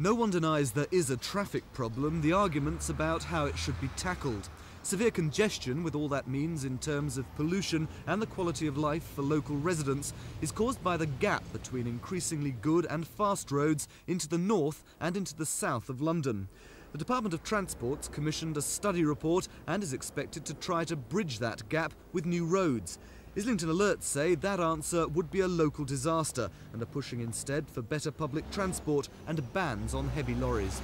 No one denies there is a traffic problem, the argument's about how it should be tackled. Severe congestion, with all that means in terms of pollution and the quality of life for local residents, is caused by the gap between increasingly good and fast roads into the north and into the south of London. The Department of Transport's commissioned a study report and is expected to try to bridge that gap with new roads. Islington Alerts say that answer would be a local disaster and are pushing instead for better public transport and bans on heavy lorries.